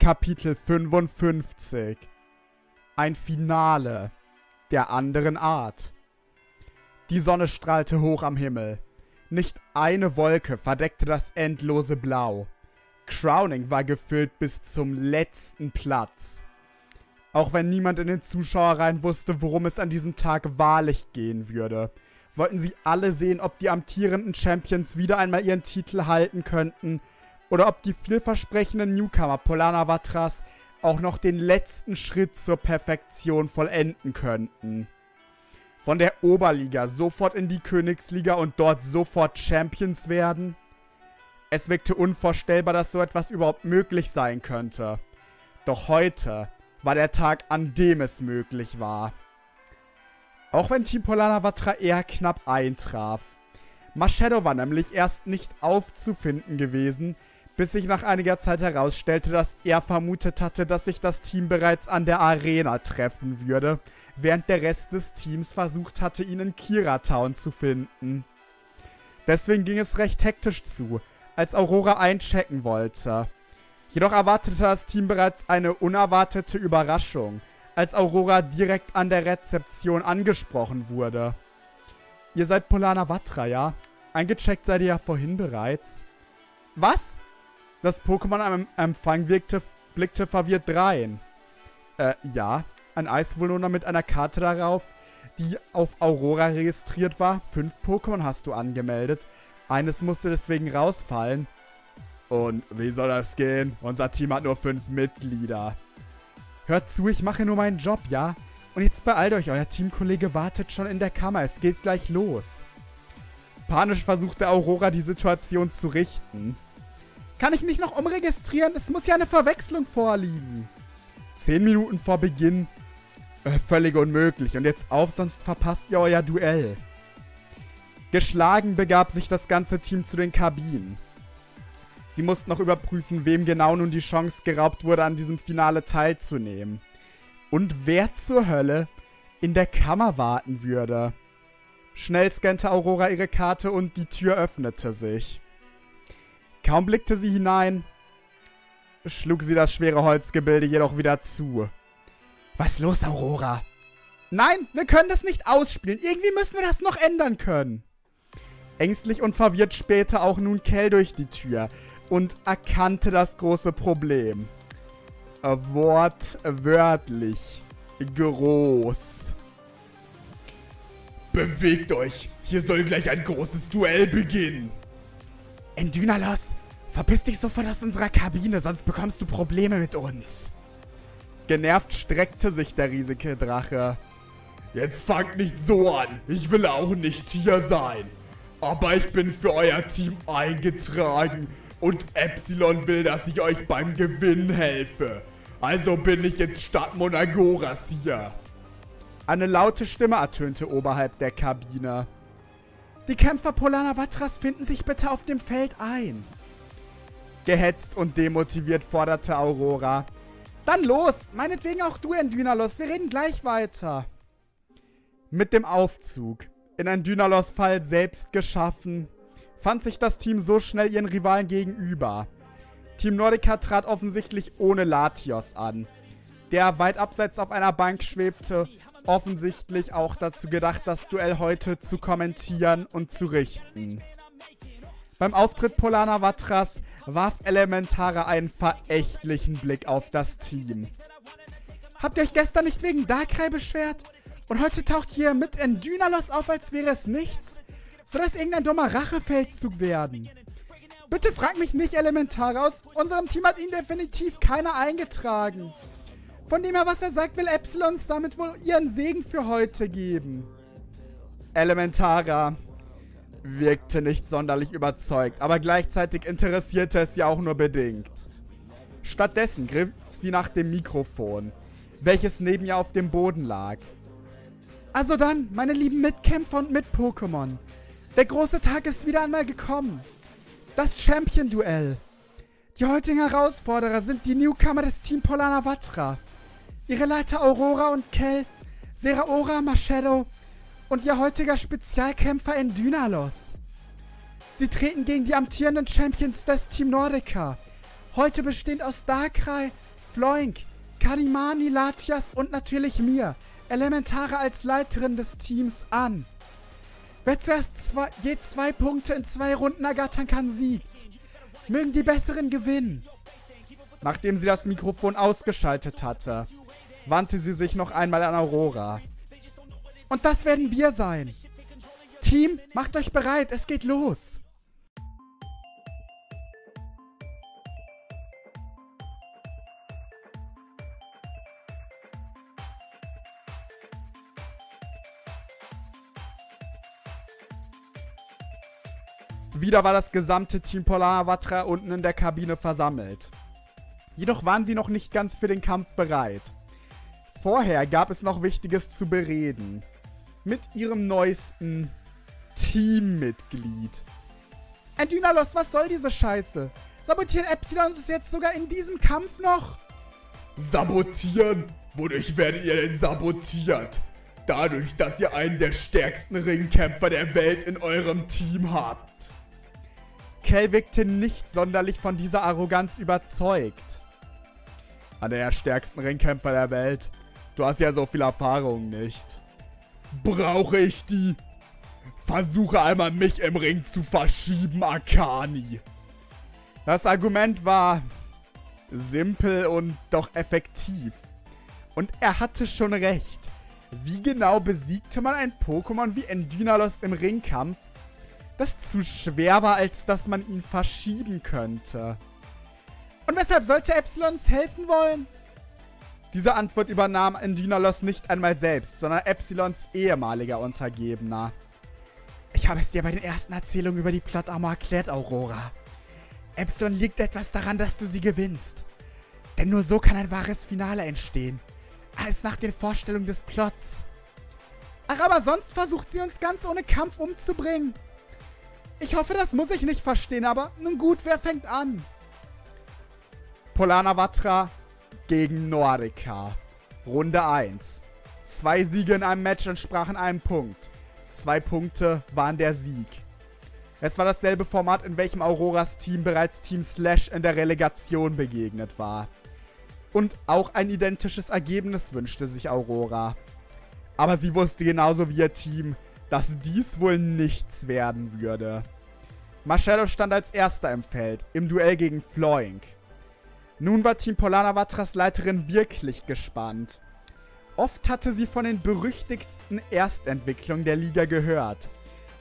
Kapitel 55 Ein Finale der anderen Art. Die Sonne strahlte hoch am Himmel. Nicht eine Wolke verdeckte das endlose Blau. Crowning war gefüllt bis zum letzten Platz. Auch wenn niemand in den Zuschauerreihen wusste, worum es an diesem Tag wahrlich gehen würde, wollten sie alle sehen, ob die amtierenden Champions wieder einmal ihren Titel halten könnten oder ob die vielversprechenden Newcomer Polana Vatras auch noch den letzten Schritt zur Perfektion vollenden könnten. Von der Oberliga sofort in die Königsliga und dort sofort Champions werden? Es wirkte unvorstellbar, dass so etwas überhaupt möglich sein könnte. Doch heute war der Tag, an dem es möglich war. Auch wenn Team Polana Vatra eher knapp eintraf. Machado war nämlich erst nicht aufzufinden gewesen, bis sich nach einiger Zeit herausstellte, dass er vermutet hatte, dass sich das Team bereits an der Arena treffen würde, während der Rest des Teams versucht hatte, ihn in Kira Town zu finden. Deswegen ging es recht hektisch zu, als Aurora einchecken wollte. Jedoch erwartete das Team bereits eine unerwartete Überraschung, als Aurora direkt an der Rezeption angesprochen wurde. Ihr seid Polana Vatra, ja? Eingecheckt seid ihr ja vorhin bereits. Was? Das Pokémon am Empfang wirkte, blickte verwirrt drein. Äh, ja. Ein Eiswohlner mit einer Karte darauf, die auf Aurora registriert war. Fünf Pokémon hast du angemeldet. Eines musste deswegen rausfallen. Und wie soll das gehen? Unser Team hat nur fünf Mitglieder. Hört zu, ich mache nur meinen Job, ja? Und jetzt beeilt euch, euer Teamkollege wartet schon in der Kammer. Es geht gleich los. Panisch versuchte Aurora die Situation zu richten. Kann ich nicht noch umregistrieren? Es muss ja eine Verwechslung vorliegen. Zehn Minuten vor Beginn. Äh, völlig unmöglich. Und jetzt auf, sonst verpasst ihr euer Duell. Geschlagen begab sich das ganze Team zu den Kabinen. Sie mussten noch überprüfen, wem genau nun die Chance geraubt wurde, an diesem Finale teilzunehmen. Und wer zur Hölle in der Kammer warten würde. Schnell scannte Aurora ihre Karte und die Tür öffnete sich. Kaum blickte sie hinein, schlug sie das schwere Holzgebilde jedoch wieder zu. Was los, Aurora? Nein, wir können das nicht ausspielen. Irgendwie müssen wir das noch ändern können. Ängstlich und verwirrt spähte auch nun Kell durch die Tür und erkannte das große Problem. Wortwörtlich groß. Bewegt euch! Hier soll gleich ein großes Duell beginnen! Endynalos, verpiss dich sofort aus unserer Kabine, sonst bekommst du Probleme mit uns. Genervt streckte sich der riesige Drache. Jetzt fangt nicht so an. Ich will auch nicht hier sein. Aber ich bin für euer Team eingetragen und Epsilon will, dass ich euch beim Gewinn helfe. Also bin ich jetzt statt Monagoras hier. Eine laute Stimme ertönte oberhalb der Kabine. Die Kämpfer Polana Vatras finden sich bitte auf dem Feld ein. Gehetzt und demotiviert forderte Aurora. Dann los, meinetwegen auch du, Endynalos, wir reden gleich weiter. Mit dem Aufzug, in ein Dynalos-Fall selbst geschaffen, fand sich das Team so schnell ihren Rivalen gegenüber. Team Nordica trat offensichtlich ohne Latios an, der weit abseits auf einer Bank schwebte offensichtlich auch dazu gedacht, das Duell heute zu kommentieren und zu richten. Beim Auftritt Polana Vatras warf Elementare einen verächtlichen Blick auf das Team. Habt ihr euch gestern nicht wegen Darkrai beschwert? Und heute taucht hier mit Endynalos auf, als wäre es nichts? Soll das irgendein dummer Rachefeldzug werden? Bitte frag mich nicht, Elementare. Aus unserem Team hat ihn definitiv keiner eingetragen. Von dem her, was er sagt, will Epsilons damit wohl ihren Segen für heute geben. Elementara wirkte nicht sonderlich überzeugt, aber gleichzeitig interessierte es sie auch nur bedingt. Stattdessen griff sie nach dem Mikrofon, welches neben ihr auf dem Boden lag. Also dann, meine lieben Mitkämpfer und Mit-Pokémon. Der große Tag ist wieder einmal gekommen. Das Champion-Duell. Die heutigen Herausforderer sind die Newcomer des Team Polana Vatra. Ihre Leiter Aurora und Kel, Seraora Machedo und ihr heutiger Spezialkämpfer Endynalos. Sie treten gegen die amtierenden Champions des Team Nordica. Heute bestehend aus Darkrai, Floink, Karimani, Latias und natürlich mir, Elementare als Leiterin des Teams an. Wer zuerst zwei, je zwei Punkte in zwei Runden ergattern kann, siegt. Mögen die Besseren gewinnen. Nachdem sie das Mikrofon ausgeschaltet hatte, wandte sie sich noch einmal an Aurora. Und das werden wir sein. Team, macht euch bereit, es geht los. Wieder war das gesamte Team Polarvatra unten in der Kabine versammelt. Jedoch waren sie noch nicht ganz für den Kampf bereit. Vorher gab es noch Wichtiges zu bereden. Mit ihrem neuesten Teammitglied. Endynalos, was soll diese Scheiße? Sabotieren Epsilon uns jetzt sogar in diesem Kampf noch? Sabotieren? Wodurch werdet ihr denn sabotiert? Dadurch, dass ihr einen der stärksten Ringkämpfer der Welt in eurem Team habt. Kel wirkte nicht sonderlich von dieser Arroganz überzeugt. Einer der stärksten Ringkämpfer der Welt. Du hast ja so viel Erfahrung nicht. Brauche ich die? Versuche einmal mich im Ring zu verschieben, Akani. Das Argument war simpel und doch effektiv. Und er hatte schon recht. Wie genau besiegte man ein Pokémon wie Endynalos im Ringkampf, das zu schwer war, als dass man ihn verschieben könnte? Und weshalb sollte Epsilons helfen wollen? Diese Antwort übernahm Endynalos nicht einmal selbst, sondern Epsilons ehemaliger Untergebener. Ich habe es dir bei den ersten Erzählungen über die Plot-Armor erklärt, Aurora. Epsilon liegt etwas daran, dass du sie gewinnst. Denn nur so kann ein wahres Finale entstehen. Alles nach den Vorstellungen des Plots. Ach, aber sonst versucht sie uns ganz ohne Kampf umzubringen. Ich hoffe, das muss ich nicht verstehen, aber nun gut, wer fängt an? Polana Vatra gegen Nordica. Runde 1. Zwei Siege in einem Match entsprachen einem Punkt. Zwei Punkte waren der Sieg. Es war dasselbe Format, in welchem Auroras Team bereits Team Slash in der Relegation begegnet war. Und auch ein identisches Ergebnis wünschte sich Aurora. Aber sie wusste genauso wie ihr Team, dass dies wohl nichts werden würde. Marcello stand als erster im Feld, im Duell gegen Floink. Nun war Team Polana Vatras Leiterin wirklich gespannt. Oft hatte sie von den berüchtigsten Erstentwicklungen der Liga gehört.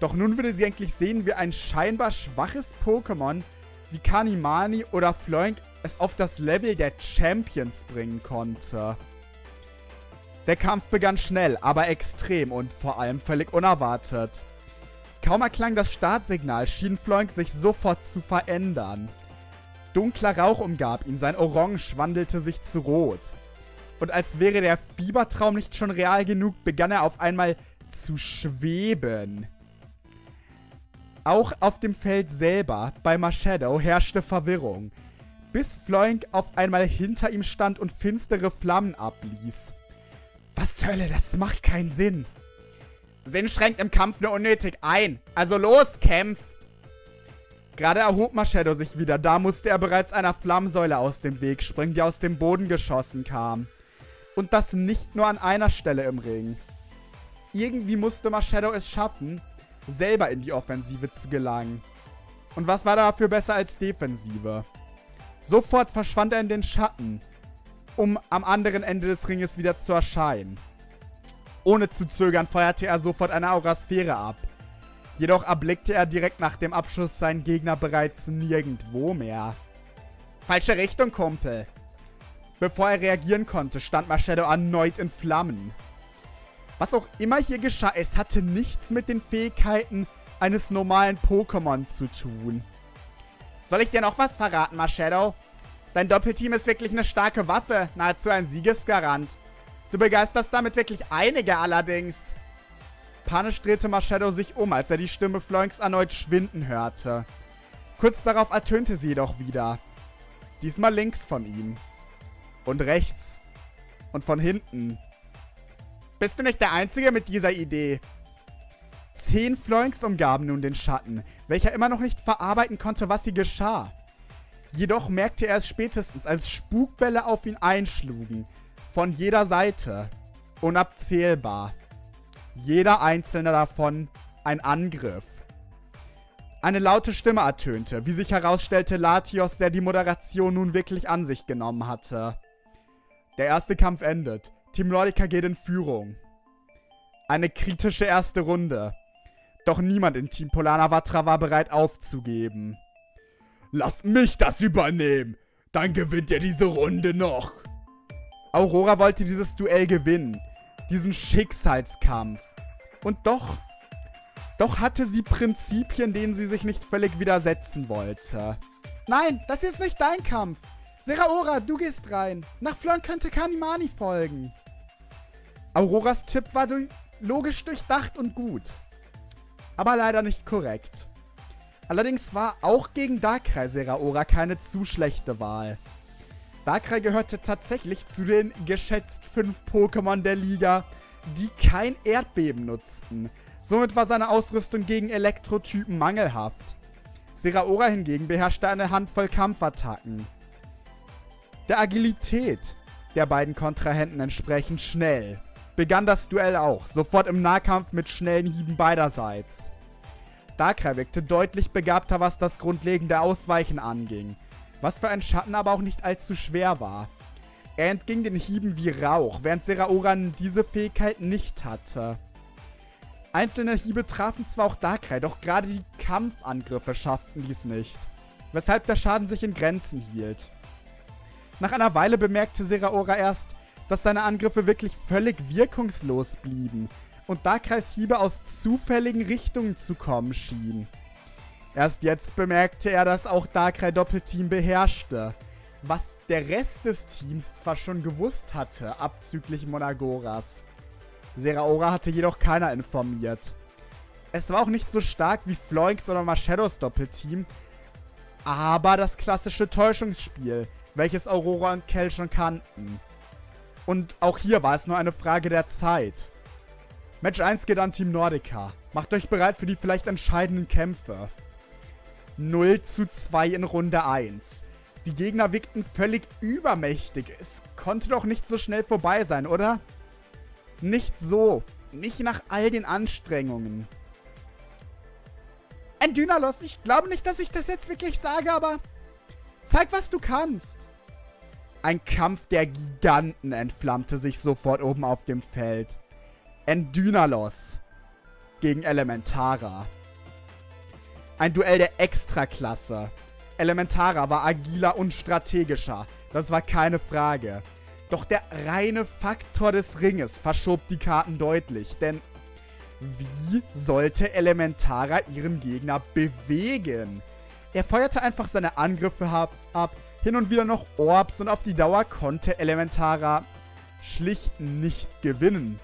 Doch nun würde sie endlich sehen, wie ein scheinbar schwaches Pokémon wie Kanimani oder Floink es auf das Level der Champions bringen konnte. Der Kampf begann schnell, aber extrem und vor allem völlig unerwartet. Kaum erklang das Startsignal, schien Floink sich sofort zu verändern. Dunkler Rauch umgab ihn, sein Orange wandelte sich zu Rot. Und als wäre der Fiebertraum nicht schon real genug, begann er auf einmal zu schweben. Auch auf dem Feld selber, bei Marshadow, herrschte Verwirrung bis Floink auf einmal hinter ihm stand und finstere Flammen abließ. Was zur Hölle, das macht keinen Sinn. Sinn schränkt im Kampf nur unnötig ein. Also los, kämpf! Gerade erhob Marshadow sich wieder. Da musste er bereits einer Flammsäule aus dem Weg springen, die aus dem Boden geschossen kam. Und das nicht nur an einer Stelle im Ring. Irgendwie musste Marshadow es schaffen, selber in die Offensive zu gelangen. Und was war dafür besser als Defensive? Sofort verschwand er in den Schatten, um am anderen Ende des Ringes wieder zu erscheinen. Ohne zu zögern feuerte er sofort eine Aurasphäre ab. Jedoch erblickte er direkt nach dem Abschuss seinen Gegner bereits nirgendwo mehr. Falsche Richtung, Kumpel. Bevor er reagieren konnte, stand Marshadow erneut in Flammen. Was auch immer hier geschah, es hatte nichts mit den Fähigkeiten eines normalen Pokémon zu tun. Soll ich dir noch was verraten, Marshadow? Dein Doppelteam ist wirklich eine starke Waffe, nahezu ein Siegesgarant. Du begeisterst damit wirklich einige allerdings. Panisch drehte Marshadow sich um, als er die Stimme Floinks erneut schwinden hörte. Kurz darauf ertönte sie jedoch wieder. Diesmal links von ihm. Und rechts. Und von hinten. Bist du nicht der Einzige mit dieser Idee? Zehn Floinks umgaben nun den Schatten, welcher immer noch nicht verarbeiten konnte, was hier geschah. Jedoch merkte er es spätestens, als Spukbälle auf ihn einschlugen. Von jeder Seite. Unabzählbar. Jeder einzelne davon ein Angriff. Eine laute Stimme ertönte, wie sich herausstellte Latios, der die Moderation nun wirklich an sich genommen hatte. Der erste Kampf endet. Team Nordica geht in Führung. Eine kritische erste Runde. Doch niemand in Team Polana Vatra war bereit aufzugeben. Lass mich das übernehmen. Dann gewinnt ihr diese Runde noch. Aurora wollte dieses Duell gewinnen. Diesen Schicksalskampf. Und doch, doch hatte sie Prinzipien, denen sie sich nicht völlig widersetzen wollte. Nein, das ist nicht dein Kampf. Seraora, du gehst rein. Nach Flön könnte Kanimani folgen. Auroras Tipp war durch, logisch durchdacht und gut aber leider nicht korrekt. Allerdings war auch gegen Darkrai Seraora keine zu schlechte Wahl. Darkrai gehörte tatsächlich zu den geschätzt fünf Pokémon der Liga, die kein Erdbeben nutzten. Somit war seine Ausrüstung gegen Elektrotypen mangelhaft. Seraora hingegen beherrschte eine Handvoll Kampfattacken. Der Agilität der beiden Kontrahenten entsprechend schnell begann das Duell auch, sofort im Nahkampf mit schnellen Hieben beiderseits. Darkrai wirkte deutlich begabter, was das grundlegende Ausweichen anging, was für einen Schatten aber auch nicht allzu schwer war. Er entging den Hieben wie Rauch, während Seraoran diese Fähigkeit nicht hatte. Einzelne Hiebe trafen zwar auch Darkrai, doch gerade die Kampfangriffe schafften dies nicht, weshalb der Schaden sich in Grenzen hielt. Nach einer Weile bemerkte Seraora erst, dass seine Angriffe wirklich völlig wirkungslos blieben und Darkrais Hiebe aus zufälligen Richtungen zu kommen schienen. Erst jetzt bemerkte er, dass auch Darkrai Doppelteam beherrschte, was der Rest des Teams zwar schon gewusst hatte, abzüglich Monagoras. Seraora hatte jedoch keiner informiert. Es war auch nicht so stark wie Floinks oder Marshadows Doppelteam, aber das klassische Täuschungsspiel, welches Aurora und Kell schon kannten. Und auch hier war es nur eine Frage der Zeit. Match 1 geht an Team Nordica. Macht euch bereit für die vielleicht entscheidenden Kämpfe. 0 zu 2 in Runde 1. Die Gegner wirkten völlig übermächtig. Es konnte doch nicht so schnell vorbei sein, oder? Nicht so. Nicht nach all den Anstrengungen. Ein Dynalos, ich glaube nicht, dass ich das jetzt wirklich sage, aber zeig, was du kannst. Ein Kampf der Giganten entflammte sich sofort oben auf dem Feld. Endynalos gegen Elementara. Ein Duell der Extraklasse. Elementara war agiler und strategischer, das war keine Frage. Doch der reine Faktor des Ringes verschob die Karten deutlich, denn wie sollte Elementara ihren Gegner bewegen? Er feuerte einfach seine Angriffe ab, hin und wieder noch Orbs und auf die Dauer konnte Elementara schlicht nicht gewinnen.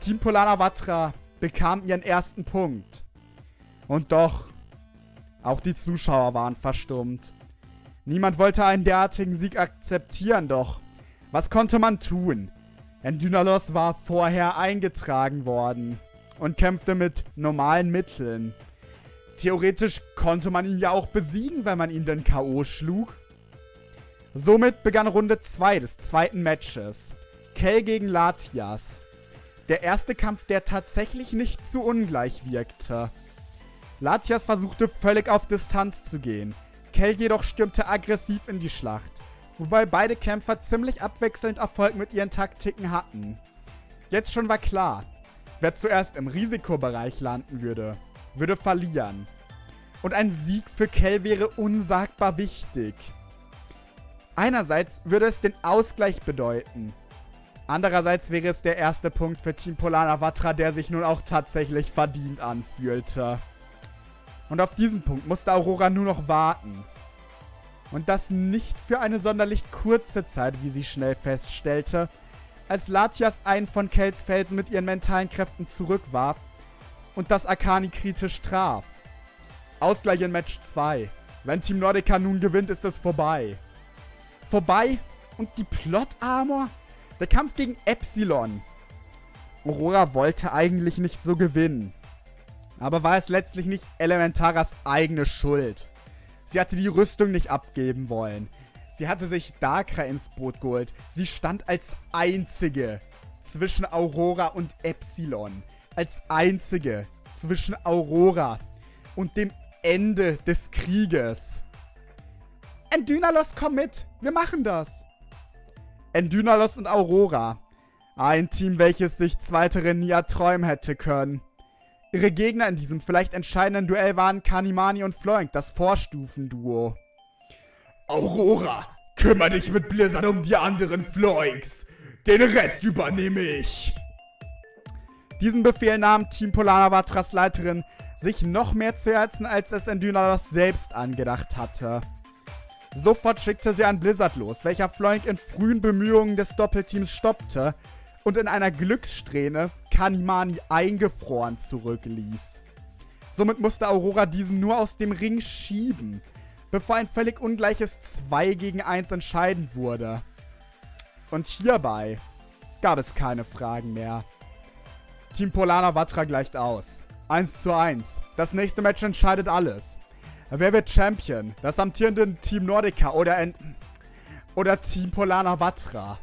Team Polana Vatra bekam ihren ersten Punkt. Und doch, auch die Zuschauer waren verstummt. Niemand wollte einen derartigen Sieg akzeptieren, doch was konnte man tun? Endynalos war vorher eingetragen worden und kämpfte mit normalen Mitteln. Theoretisch konnte man ihn ja auch besiegen, wenn man ihn denn K.O. schlug. Somit begann Runde 2 des zweiten Matches. Kell gegen Latias. Der erste Kampf, der tatsächlich nicht zu ungleich wirkte. Latias versuchte völlig auf Distanz zu gehen. Kell jedoch stürmte aggressiv in die Schlacht, wobei beide Kämpfer ziemlich abwechselnd Erfolg mit ihren Taktiken hatten. Jetzt schon war klar, wer zuerst im Risikobereich landen würde, würde verlieren. Und ein Sieg für Kell wäre unsagbar wichtig. Einerseits würde es den Ausgleich bedeuten. Andererseits wäre es der erste Punkt für Team Polana Vatra, der sich nun auch tatsächlich verdient anfühlte. Und auf diesen Punkt musste Aurora nur noch warten. Und das nicht für eine sonderlich kurze Zeit, wie sie schnell feststellte, als Latias einen von Kells Felsen mit ihren mentalen Kräften zurückwarf und das Akani kritisch traf. Ausgleich in Match 2. Wenn Team Nordica nun gewinnt, ist es vorbei. vorbei und die Plot Armor? Der Kampf gegen Epsilon. Aurora wollte eigentlich nicht so gewinnen. Aber war es letztlich nicht Elementaras eigene Schuld? Sie hatte die Rüstung nicht abgeben wollen. Sie hatte sich Darkra ins Boot geholt. Sie stand als einzige zwischen Aurora und Epsilon. Als einzige zwischen Aurora und dem Ende des Krieges. Endynalos, komm mit! Wir machen das! Endynalos und Aurora. Ein Team, welches sich Zweitere nie erträumen hätte können. Ihre Gegner in diesem vielleicht entscheidenden Duell waren Kanimani und Floink, das Vorstufenduo. Aurora, kümmere dich mit Blizzard um die anderen Floinks. Den Rest übernehme ich. Diesen Befehl nahm Team Polanavatras Leiterin sich noch mehr zu Herzen, als es Endynalos selbst angedacht hatte. Sofort schickte sie an Blizzard los, welcher Floink in frühen Bemühungen des Doppelteams stoppte und in einer Glückssträhne Kanimani eingefroren zurückließ. Somit musste Aurora diesen nur aus dem Ring schieben, bevor ein völlig ungleiches 2 gegen 1 entscheidend wurde. Und hierbei gab es keine Fragen mehr. Team Polana Vatra gleicht aus. 1 zu 1. Das nächste Match entscheidet alles. Wer wird Champion? Das amtierende Team Nordica oder, oder Team Polana Vatra?